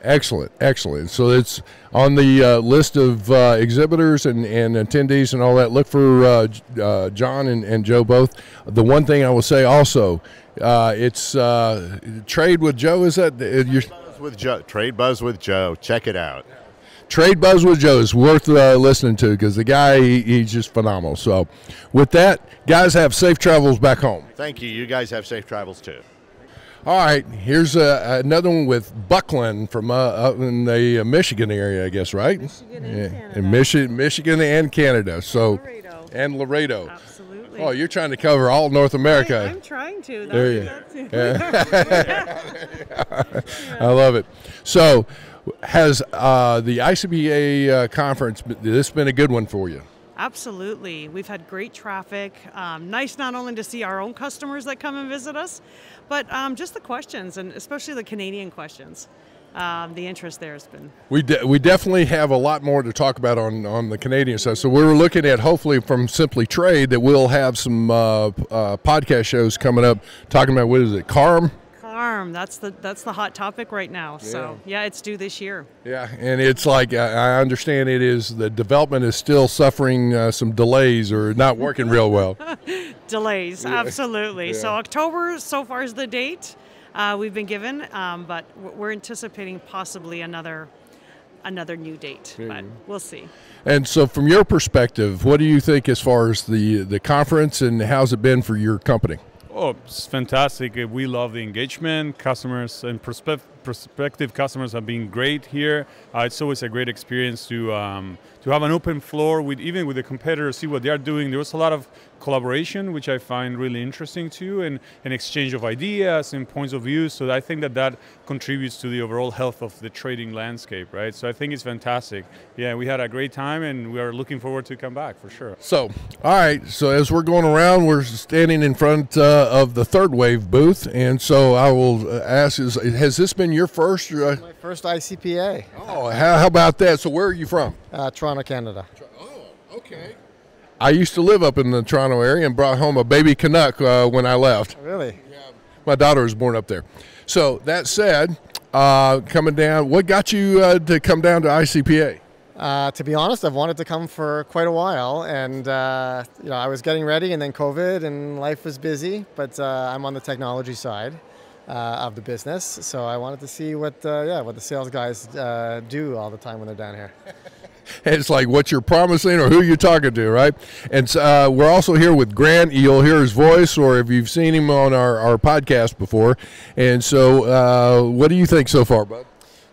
Excellent, excellent. So it's on the uh, list of uh, exhibitors and, and attendees and all that. Look for uh, uh John and, and Joe both. The one thing I will say also, uh, it's uh, trade with Joe. Is that
your Buzz with Joe? Trade Buzz with Joe. Check it out.
Trade Buzz with Joe is worth listening to because the guy he, he's just phenomenal. So, with that, guys, have safe travels back home.
Thank you. You guys have safe travels too.
All right, here's uh, another one with Buckland from uh, up in the uh, Michigan area, I guess, right?
Michigan and yeah.
Canada. In Michigan, Michigan and Canada. So
Laredo.
and Laredo.
Absolutely.
Oh, you're trying to cover all North America.
I, am trying to.
there you yeah. <laughs> <laughs> I love it. So, has uh, the ICPA uh, conference? This been a good one for you?
Absolutely. We've had great traffic. Um, nice not only to see our own customers that come and visit us, but um, just the questions, and especially the Canadian questions. Um, the interest there has been.
We de- we definitely have a lot more to talk about on, on the Canadian side. So we are looking at hopefully from Simply Trade that we'll have some uh, uh, podcast shows coming up talking about what is it, CARM
farm. That's the that's the hot topic right now. Yeah. So yeah, it's due this year.
Yeah, and it's like I understand it is the development is still suffering uh, some delays or not working real well. <laughs>
delays, yeah. absolutely. Yeah. So October so far is the date uh, we've been given, um, but we're anticipating possibly another another new date, but we'll see.
And so, from your perspective, what do you think as far as the the conference and how's it been for your company?
Oh, it's fantastic. We love the engagement, customers and prospective customers have been great here. Uh, it's always a great experience to um, to have an open floor with even with the competitors, see what they are doing. There was a lot of collaboration, which I find really interesting too, and an exchange of ideas and points of view. So I think that that contributes to the overall health of the trading landscape, right? So I think it's fantastic. Yeah, we had a great time, and we are looking forward to come back for sure.
So, all right. So as we're going around, we're standing in front uh, of the third wave booth, and so I will uh, ask: Is has this been your first? Uh,
My first ICPA.
Oh, how, how about that? So where are you from?
Uh, Toronto, Canada.
Oh, okay. I used to live up in the Toronto area and brought home a baby Canuck uh, when I left.
Really? Yeah.
My daughter was born up there. So that said, uh, coming down, what got you uh, to come down to ICPA?
Uh, to be honest, I've wanted to come for quite a while, and uh, you know, I was getting ready, and then COVID, and life was busy. But uh, I'm on the technology side uh, of the business, so I wanted to see what, uh, yeah, what the sales guys uh, do all the time when they're down here. <laughs> <laughs>
It's like what you're promising or who you're talking to, right? And uh, we're also here with Grant. You'll hear his voice, or if you've seen him on our, our podcast before. And so, uh, what do you think so far, bud?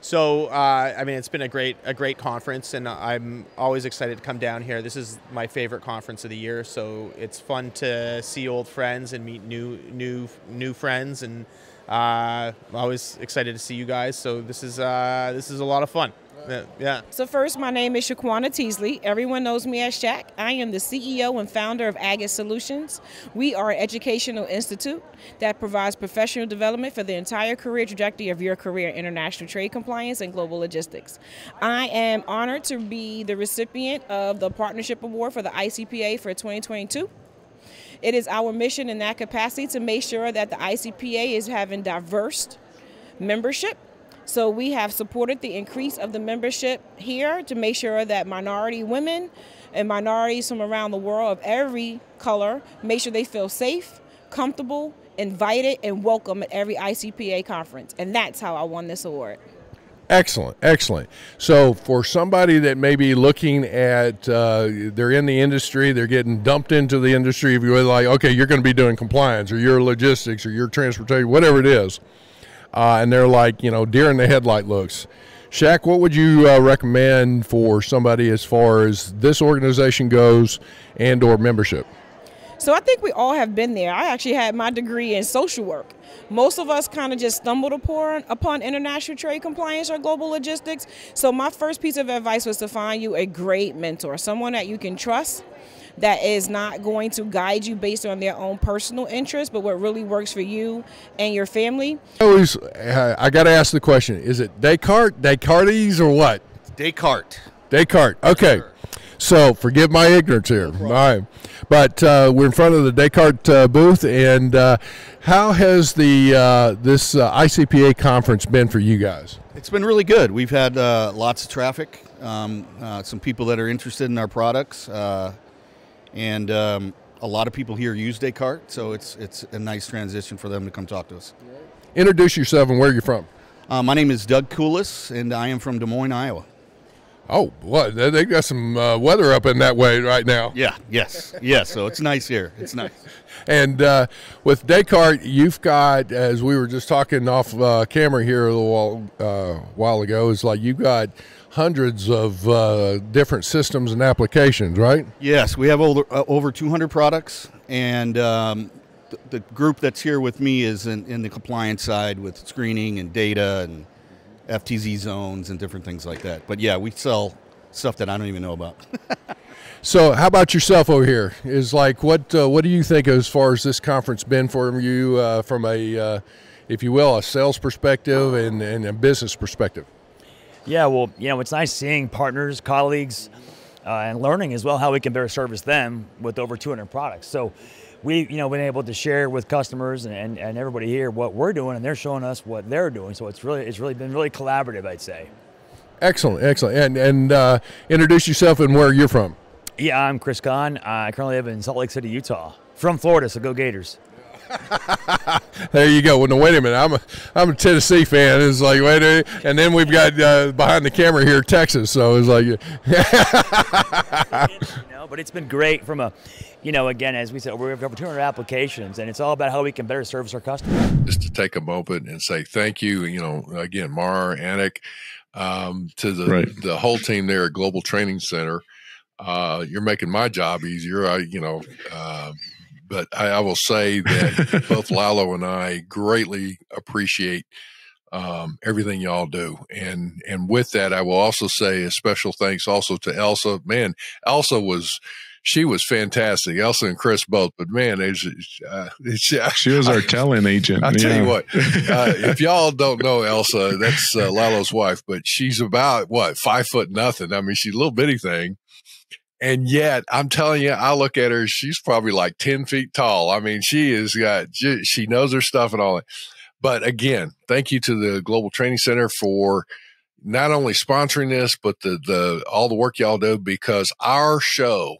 So, uh, I mean, it's been a great a great conference, and I'm always excited to come down here. This is my favorite conference of the year, so it's fun to see old friends and meet new new new friends, and uh, I'm always excited to see you guys. So this is uh, this is a lot of fun. Yeah, yeah.
So first, my name is Shaquana Teasley. Everyone knows me as Shaq. I am the CEO and founder of Agus Solutions. We are an educational institute that provides professional development for the entire career trajectory of your career in international trade compliance and global logistics. I am honored to be the recipient of the Partnership Award for the ICPA for 2022. It is our mission in that capacity to make sure that the ICPA is having diverse membership so we have supported the increase of the membership here to make sure that minority women and minorities from around the world of every color make sure they feel safe, comfortable, invited, and welcome at every ICPA conference. And that's how I won this award.
Excellent, excellent. So, for somebody that may be looking at, uh, they're in the industry, they're getting dumped into the industry. If you're like, okay, you're going to be doing compliance, or your logistics, or your transportation, whatever it is, uh, and they're like, you know, deer in the headlight looks. Shaq, what would you uh, recommend for somebody as far as this organization goes and or membership?
So I think we all have been there. I actually had my degree in social work. Most of us kind of just stumbled upon, upon international trade compliance or global logistics. So my first piece of advice was to find you a great mentor, someone that you can trust that is not going to guide you based on their own personal interest, but what really works for you and your family.
I always, I got to ask the question: Is it Descartes, Descartes, or what?
Descartes.
Descartes. Okay. So forgive my ignorance here. All right, but uh, we're in front of the Descartes uh, booth, and uh, how has the uh, this uh, ICPA conference been for you guys?
It's been really good. We've had uh, lots of traffic, um, some people that are interested in our products, and um, a lot of people here use Descartes, so it's it's a nice transition for them to come talk to us.
Introduce yourself and where you're from.
Uh, my name is Doug Coolis, and I am from Des Moines, Iowa.
Oh, what? They got some uh, weather up in that way right now.
Yeah, yes, yes. So it's nice here. It's nice. <laughs>
and uh, with Descartes, you've got, as we were just talking off uh, camera here a little while, uh, while ago, is like you've got hundreds of uh, different systems and applications, right?
Yes, we have over, uh, over 200 products, and um, the, the, group that's here with me is in, in, the compliance side with screening and data and FTZ zones and different things like that. But yeah, we sell stuff that I don't even know about. <laughs>
so, how about yourself over here? Is like what uh, what do you think as far as this conference been for you uh, from a, uh, if you will, a sales perspective and, and a business perspective?
Yeah, well, you know, it's nice seeing partners, colleagues, uh, and learning as well how we can better service them with over 200 products. So we've, you know, been able to share with customers and, and, and everybody here what we're doing, and they're showing us what they're doing. So it's really, it's really been really collaborative, I'd say.
Excellent, excellent. And, and uh, introduce yourself and where you're from.
Yeah, I'm Chris Kahn. I currently live in Salt Lake City, Utah. From Florida, so go Gators. <laughs>
there you go. Well, no, wait a minute. I'm a I'm a Tennessee fan. It's like wait, a, and then we've got uh, behind the camera here Texas. So it's like, <laughs>
you know, but it's been great from a, you know, again as we said, we have over 200 applications, and it's all about how we can better service our customers.
Just to take a moment and say thank you. You know, again, Mar Anik, um, to the right. the whole team there at Global Training Center. Uh, you're making my job easier. I, you know, uh, but I, I, will say that both <laughs> Lalo and I greatly appreciate um, everything y'all do, and and with that, I will also say a special thanks also to Elsa. Man, Elsa was she was fantastic. Elsa and Chris both, but man, it's, uh, it's, <laughs> uh,
she was our talent agent.
I'll yeah. tell you what, uh, if <laughs> y'all don't know Elsa, that's uh, Lalo's wife, but she's about what five foot nothing. I mean, she's a little bitty thing. And yet, I'm telling you, I look at her, she's probably like 10 feet tall. I mean, she is got, she knows her stuff and all that. But again, thank you to the Global Training Center for not only sponsoring this, but the, the, all the work y'all do because our show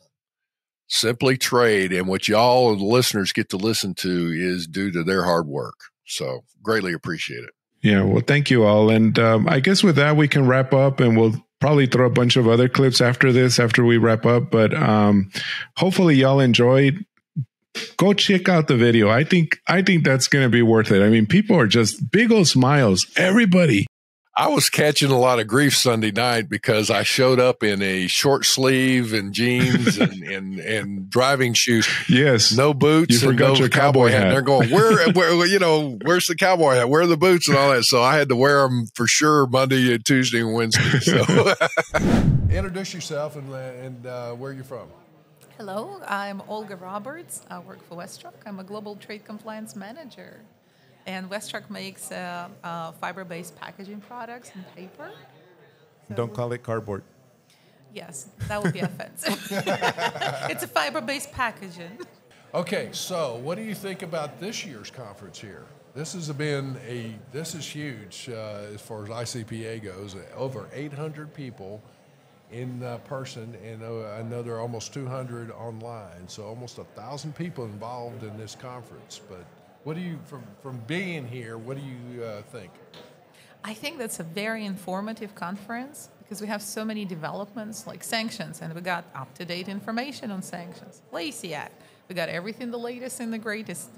Simply Trade and what y'all the listeners get to listen to is due to their hard work. So greatly appreciate it.
Yeah, well, thank you all. And um, I guess with that, we can wrap up and we'll probably throw a bunch of other clips after this, after we wrap up. But um, hopefully, y'all enjoyed. Go check out the video. I think I think that's going to be worth it. I mean, people are just big old smiles. Everybody
I was catching a lot of grief Sunday night because I showed up in a short sleeve and jeans and, <laughs> and, and driving shoes.
Yes.
No boots.
You forgot no your cowboy, cowboy hat.
hat. They're going, where, <laughs> where, you know, where's the cowboy hat? Where are the boots and all that? So I had to wear them for sure Monday and Tuesday and Wednesday. <laughs> So
introduce yourself and, and uh, where you're from.
Hello, I'm Olga Roberts. I work for WestRock. I'm a global trade compliance manager. And WestRock makes uh, uh, fiber-based packaging products and paper.
So Don't call it cardboard.
Yes, that would be offensive. <laughs> it's a fiber-based packaging.
Okay, so what do you think about this year's conference here? This has been a this is huge uh, as far as ICPA goes. Over 800 people in uh, person, and uh, I know there are almost 200 online. So almost a thousand people involved in this conference. But what do you, from, from being here, what do you uh, think?
I think that's a very informative conference because we have so many developments like sanctions, and we got up to date information on sanctions. Lacey Act, we got everything the latest and the greatest.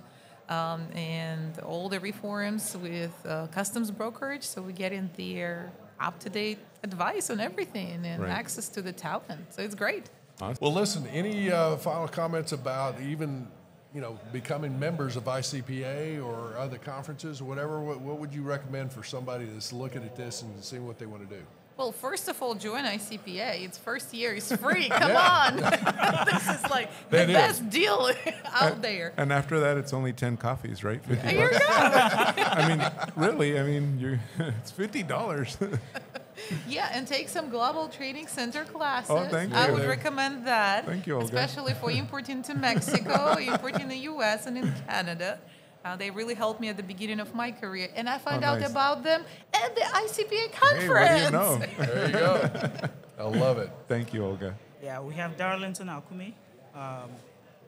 Um, and all the reforms with uh, customs brokerage, so we get in there up to date advice on everything and right. access to the talent. So it's great.
Well, listen, any uh, final comments about even you know, becoming members of ICPA or other conferences or whatever, what, what would you recommend for somebody that's looking at this and seeing what they want to do?
Well, first of all, join ICPA. Its first year is <laughs> free. Come on. <laughs> this is like that the is. best deal <laughs> out
and,
there.
And after that, it's only 10 coffees, right?
50 Here you go. I
mean, really, I mean, you it's $50
yeah, and take some Global Training Center classes.
Oh, thank you.
I would recommend that.
Thank you, Olga.
Especially for importing to Mexico, <laughs> importing the U.S. and in Canada. Uh, they really helped me at the beginning of my career, and I found oh, out about them at the ICPA conference.
Hey, you know? <laughs> <laughs>
there you go. I love it.
Thank you, Olga.
Yeah, we have Darlington Akumi um,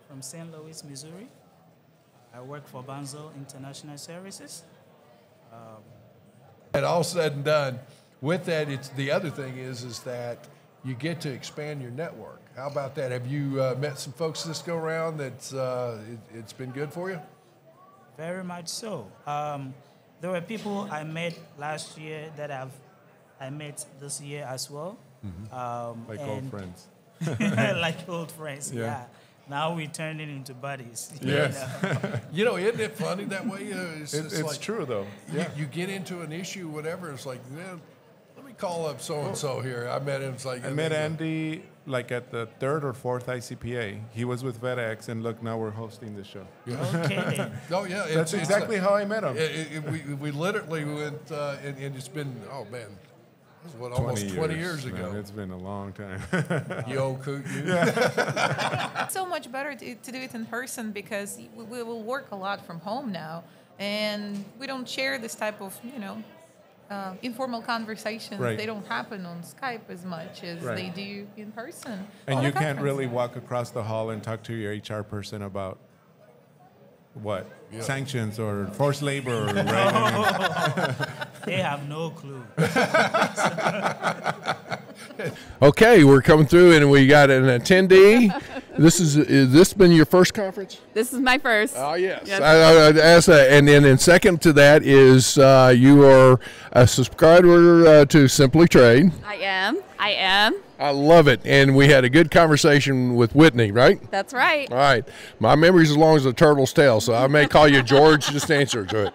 from St. Louis, Missouri. I work for Banzo International Services. Um,
and all said and done, with that, it's the other thing is is that you get to expand your network. How about that? Have you uh, met some folks this go around that's uh, it, has been good for you?
Very much so. Um, there were people I met last year that I've I met this year as well.
Mm-hmm. Um, like old friends. <laughs> <laughs>
like old friends. Yeah. yeah. Now we're turning into buddies. <laughs>
Yes. You know, you know isn't it funny that way? Uh,
it's, it, it's, it's like, true though.
Yeah. You, you, get into an issue, whatever. It's like, man, call up so and so here. I met him. It's like
I met Andy like at the third or fourth ICPA. He was with FedEx, and look, now we're hosting the show.
Yeah. Okay. <laughs>
oh yeah,
that's it's, exactly how I met him.
It, it, we, we literally went, uh, and, and, it's been oh man. This is what almost 20 years, years ago.
Man, it's been a long time. <laughs>
you old coot, you.
Yeah. <laughs> so much better to, to do it in person because we, we will work a lot from home now, and we don't share this type of you know uh, informal conversations right. they don't happen on Skype as much as right. they do in person.
And you can't really walk across the hall and talk to your HR person about
what sanctions or forced labor, right? <laughs> <laughs>
they have no clue. <laughs>
Okay, we're coming through, and we got an attendee. This is is this been your first conference?
This is my first.
Oh yes. I, I, I asked that, and then second to that is uh, you are a subscriber uh, to Simply Trade.
I am. I am.
I love it, and we had a good conversation with Whitney, right?
That's right.
All right, my memory's as long as a turtle's tail, so I may call you George. just answer to it.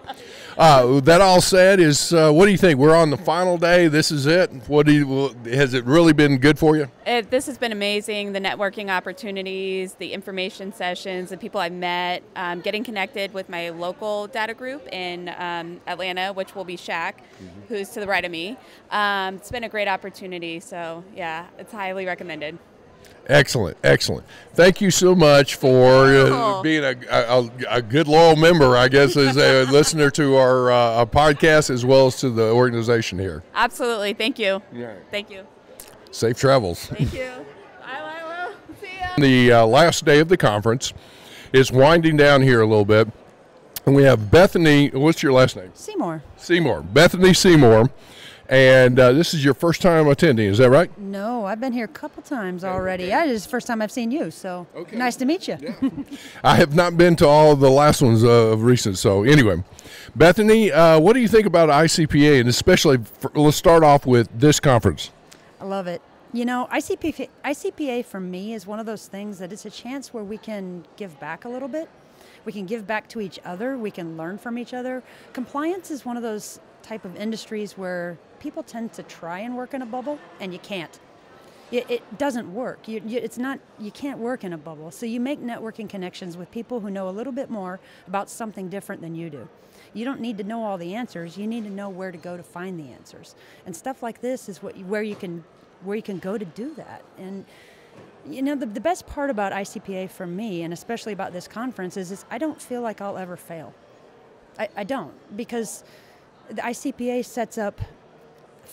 Uh, that all said, is uh, what do you think? We're on the final day. This is it. What do you? Has it really been good for you?
It, this has been amazing. The networking opportunities, the information sessions, the people I've met, um, getting connected with my local data group in um, Atlanta, which will be Shaq, who's to the right of me. Um, it's been a great opportunity. So yeah, it's highly recommended.
Excellent, excellent. Thank you so much for uh, being a, a, a good loyal member, I guess, as a <laughs> listener to our, uh, our podcast as well as to the organization here.
Absolutely. Thank you.
Yeah.
Thank you.
Safe travels.
Thank you. I, I will. See ya.
The uh, last day of the conference is winding down here a little bit. And we have Bethany, what's your last name?
Seymour.
Seymour. Bethany Seymour. And uh, this is your first time attending, is that right?
No, I've been here a couple times already. Yeah, this is the first time I've seen you, so nice to meet you. <laughs>
I have not been to all the last ones uh, of recent. So anyway, Bethany, uh, what do you think about ICPA, and especially for, let's start off with this conference.
I love it. You know, ICPA, ICPA for me is one of those things that it's a chance where we can give back a little bit. We can give back to each other. We can learn from each other. Compliance is one of those type of industries where people tend to try and work in a bubble, and you can't. It, doesn't work. You, you, it's not. You can't work in a bubble. So you make networking connections with people who know a little bit more about something different than you do. You don't need to know all the answers. You need to know where to go to find the answers. And stuff like this is what you, where you can where you can go to do that. And you know, the, the best part about ICPA for me, and especially about this conference, is, is I don't feel like I'll ever fail. I, I don't, because the ICPA sets up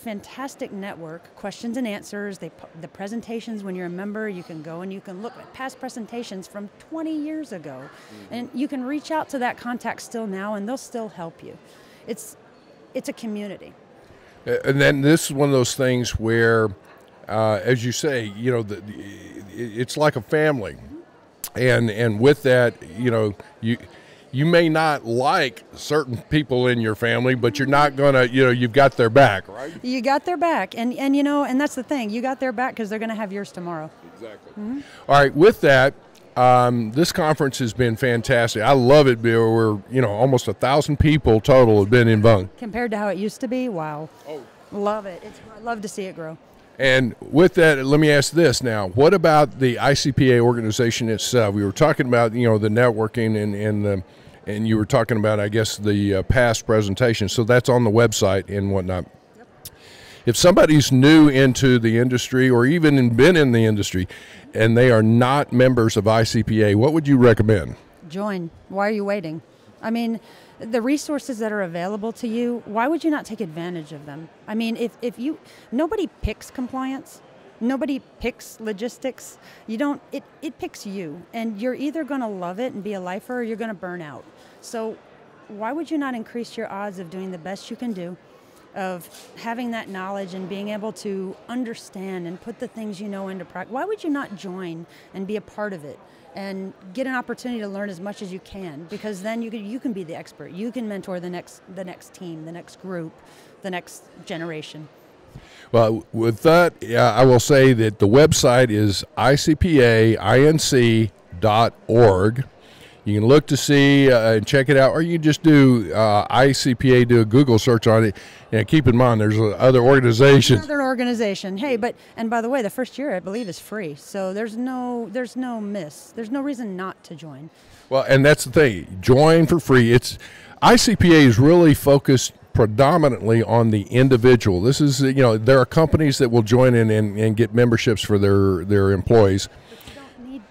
fantastic network, questions and answers. They, the presentations, when you're a member, you can go and you can look at past presentations from 20 years ago. And you can reach out to that contact still now, and they'll still help you. It's, it's a community.
And then this is one of those things where, uh, as you say, you know, the, the- it's like a family, and and with that, you know, you you may not like certain people in your family, but you're not gonna, you know, you've got their back, right?
You got their back, and and you know, and that's the thing. You got their back because they're going to have yours tomorrow.
Exactly.
Mhm.
All right, with that, um, this conference has been fantastic. I love it. Bill. We're you know almost a thousand people total have been involved.
Compared to how it used to be, wow. Oh. Love it. It's I love to see it grow.
And with that, let me ask this now: What about the ICPA organization itself? We were talking about you know the networking and and the, and you were talking about I guess the uh, past presentation. So that's on the website and whatnot. If somebody's new into the industry or even been in the industry, and they are not members of ICPA, what would you recommend?
Join. Why are you waiting? I mean, the resources that are available to you, why would you not take advantage of them? I mean, if, if you, nobody picks compliance, nobody picks logistics. You don't, it, it picks you. And you're either going to love it and be a lifer or you're going to burn out. So why would you not increase your odds of doing the best you can do? Of having that knowledge and being able to understand and put the things you know into practice. Why would you not join and be a part of it and get an opportunity to learn as much as you can? Because then you can, you can be the expert. You can mentor the next the next team, the next group, the next generation.
Well, with that, yeah, I will say that the website is icpainc.org. You can look to see uh, and check it out, or you can just do uh, ICPA, do a Google search on it. And keep in mind, there's uh, other organizations.
Another organization. Hey, but and by the way, the first year I believe is free, so there's no there's no miss. There's no reason not to join.
Well, and that's the thing. Join for free. It's ICPA is really focused predominantly on the individual. This is you know there are companies that will join in and, and get memberships for their their employees.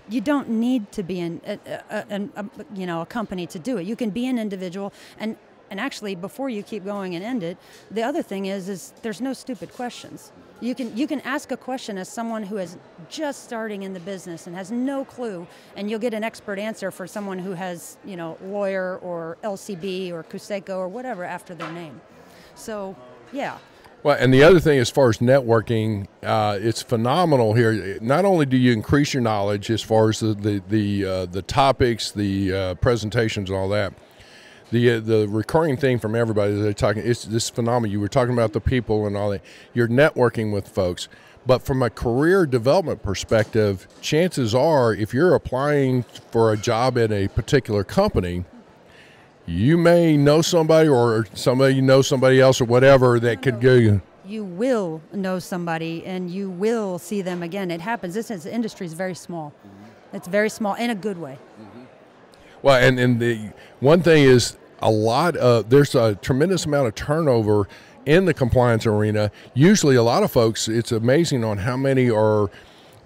You don't need to be in a, a, a, you know a company to do it. You can be an individual, and and actually, before you keep going and end it, the other thing is, is there's no stupid questions. You can you can ask a question as someone who is just starting in the business and has no clue, and you'll get an expert answer for someone who has you know lawyer or LCB or CUSECO or whatever after their name. So, yeah.
Well, and the other thing, as far as networking, uh, it's phenomenal here. Not only do you increase your knowledge as far as the the the, uh, the topics, the uh, presentations, and all that. The uh, the recurring thing from everybody that they're talking is this phenomenon. You were talking about the people and all that. You're networking with folks, but from a career development perspective, chances are, if you're applying for a job at a particular company, you may know somebody or somebody you know somebody else or whatever that could go you.
You will know somebody and you will see them again. It happens. This is, industry is very small. It's very small in a good way.
Well and, and the one thing is a lot of there's a tremendous amount of turnover in the compliance arena. Usually a lot of folks it's amazing on how many are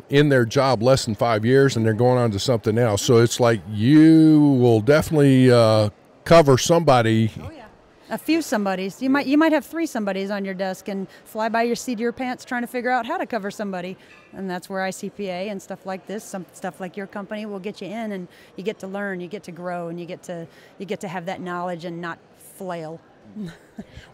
in their job less than five years and they're going on to something else. So it's like you will definitely uh, cover somebody.
Oh yeah. A few somebodies. You might you might have three somebodies on your desk and fly by your seat of your pants trying to figure out how to cover somebody. And that's where ICPA and stuff like this, some stuff like your company will get you in and you get to learn, you get to grow and you get to you get to have that knowledge and not flail.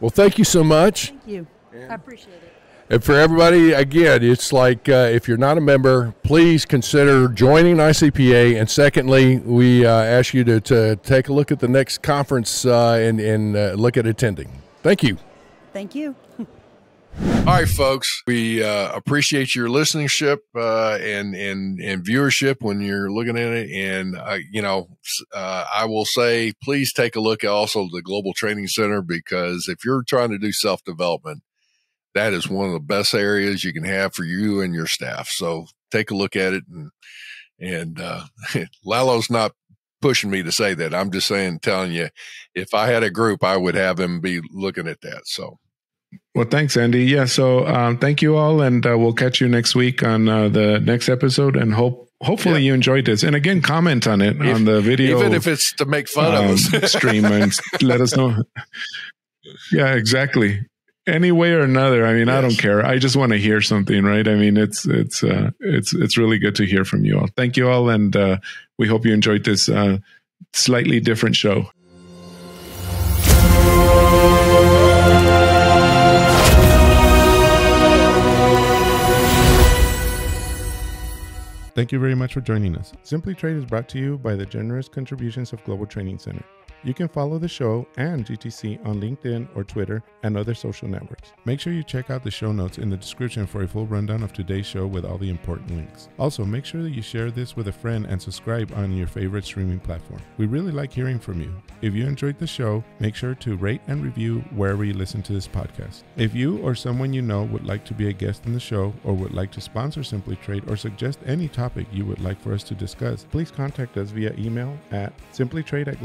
well, thank you so much.
Thank you. I appreciate it.
And for everybody, again, it's like uh, if you're not a member, please consider joining ICPA. And secondly, we uh, ask you to, to take a look at the next conference uh, and, and uh, look at attending. Thank you.
Thank you.
All right, folks. We uh, appreciate your listenership uh, and and and viewership when you're looking at it. And uh, you know, uh, I will say, please take a look at also the Global Training Center because if you're trying to do self development, that is one of the best areas you can have for you and your staff. So take a look at it and and uh, <laughs> Lalo's not pushing me to say that. I'm just saying, telling you, if I had a group, I would have them be looking at that. So.
Well, thanks, Andy. Yeah. So, um, thank you all, and uh, we'll catch you next week on uh, the next episode. And hope hopefully yeah. you enjoyed this. And again, comment on it if, on the video,
even if it's to make fun um, of us.
stream and <laughs> let us know. Yeah, exactly any way or another. I mean, yes. I don't care. I just want to hear something, right? I mean, it's it's uh, it's it's really good to hear from you all. Thank you all, and uh, we hope you enjoyed this uh, slightly different show. Thank you very much for joining us. Simply Trade is brought to you by the generous contributions of Global Training Center. You can follow the show and GTC on LinkedIn or Twitter and other social networks. Make sure you check out the show notes in the description for a full rundown of today's show with all the important links. Also, make sure that you share this with a friend and subscribe on your favorite streaming platform. We really like hearing from you. If you enjoyed the show, make sure to rate and review wherever you listen to this podcast. If you or someone you know would like to be a guest in the show or would like to sponsor Simply Trade or suggest any topic you would like for us to discuss, please contact us via email at simplytrade at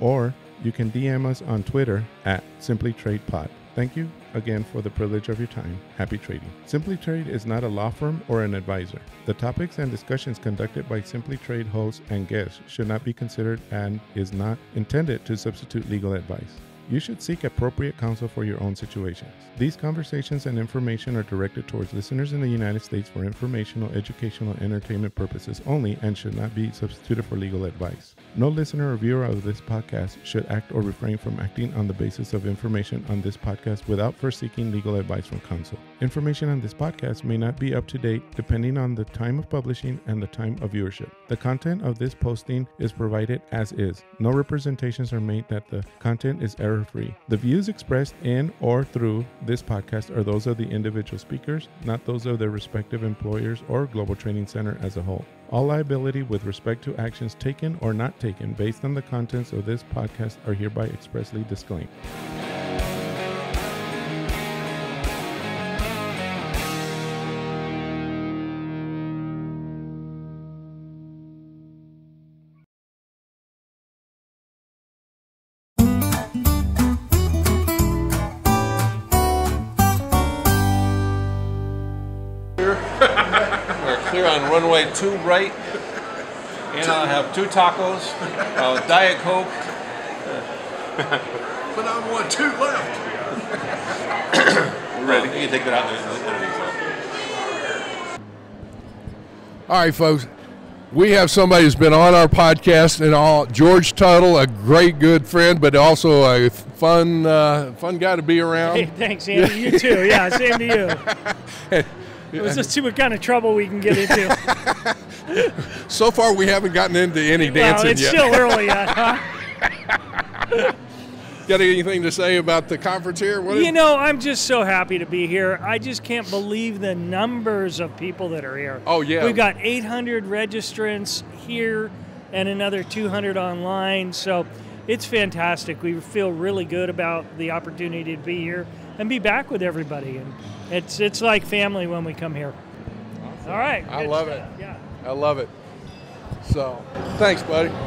or you can DM us on Twitter at SimplyTradePod. Thank you again for the privilege of your time. Happy trading. Simply Trade is not a law firm or an advisor. The topics and discussions conducted by Simply Trade hosts and guests should not be considered and is not intended to substitute legal advice. You should seek appropriate counsel for your own situations. These conversations and information are directed towards listeners in the United States for informational, educational, entertainment purposes only and should not be substituted for legal advice. No listener or viewer of this podcast should act or refrain from acting on the basis of information on this podcast without first seeking legal advice from counsel. Information on this podcast may not be up to date depending on the time of publishing and the time of viewership. The content of this posting is provided as is. No representations are made that the content is error free. The views expressed in or through this podcast are those of the individual speakers, not those of their respective employers or Global Training Center as a whole. All liability with respect to actions taken or not taken based on the contents of this podcast are hereby expressly disclaimed.
Runway two right, and I'll have two tacos, uh, Diet Coke, <laughs>
but I'm one, two left.
We're ready. You can take that out there.
All right, folks. We have somebody who's been on our podcast and all. George Tuttle, a great good friend, but also a fun, uh, fun guy to be around.
Hey, thanks, Andy. You too. Yeah, same to you. <laughs> Let's just see what kind of trouble we can get into. <laughs>
so far, we haven't gotten into any dancing well,
it's
yet.
still early yet, huh? <laughs>
Got anything to say about the conference here? What is-
You know, I'm just so happy to be here. I just can't believe the numbers of people that are here.
Oh, yeah.
We've got 800 registrants here and another 200 online. So it's fantastic. We feel really good about the opportunity to be here and be back with everybody. And it's it's like family when we come here. All right.
I love
stuff.
it.
Yeah.
I love it. So, thanks, buddy. <coughs>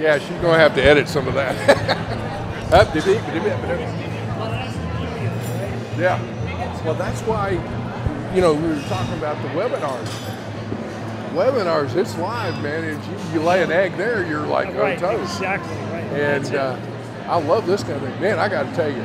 yeah, she's gonna have to edit some of that. <laughs> Up, did he- did he- yeah. Well, that's why, you know, we were talking about the webinars. Webinars, it's live, man. If you, you lay an egg there, you're like
Right,
on toast.
exactly right.
And uh, I love this kind of thing. Man, I got to tell you,